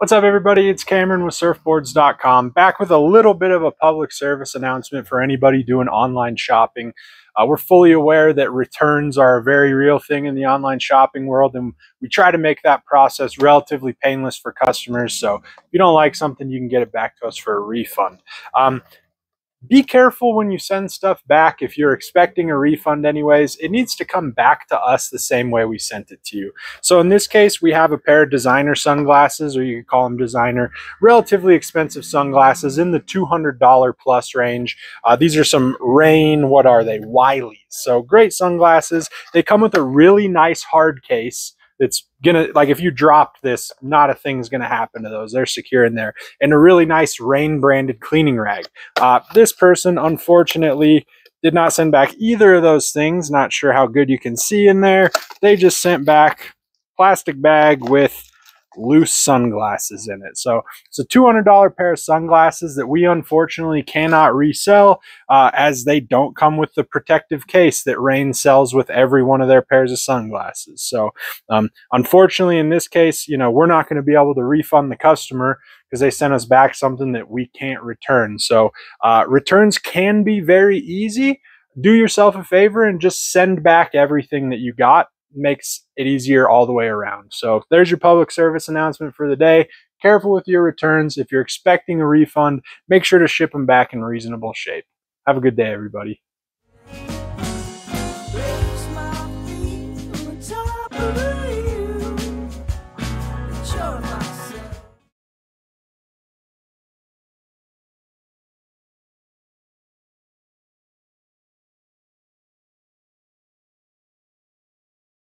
What's up, everybody? It's Cameron with surfboards.com, back with a little bit of a public service announcement for anybody doing online shopping. Uh, we're fully aware that returns are a very real thing in the online shopping world, and we try to make that process relatively painless for customers. So if you don't like something, you can get it back to us for a refund. Um, be careful when you send stuff back. If you're expecting a refund anyways, it needs to come back to us the same way we sent it to you. So in this case, we have a pair of designer sunglasses, or you could call them designer, relatively expensive sunglasses in the $200 plus range. Uh, these are some Raen, what are they? Wileys. So great sunglasses. They come with a really nice hard case it's gonna like if you dropped this not a thing's gonna happen to those. They're secure in there. And a really nice Raen branded cleaning rag. Uh, this person unfortunately did not send back either of those things. Not sure how good you can see in there. They just sent back plastic bag with loose sunglasses in it. So it's a $200 pair of sunglasses that we unfortunately cannot resell uh, as they don't come with the protective case that Raen sells with every one of their pairs of sunglasses. So um, unfortunately, in this case, you know, we're not going to be able to refund the customer because they sent us back something that we can't return. So uh, returns can be very easy. Do yourself a favor and just send back everything that you got makes it easier all the way around. So there's your public service announcement for the day. Careful with your returns. If you're expecting a refund, make sure to ship them back in reasonable shape. Have a good day, everybody.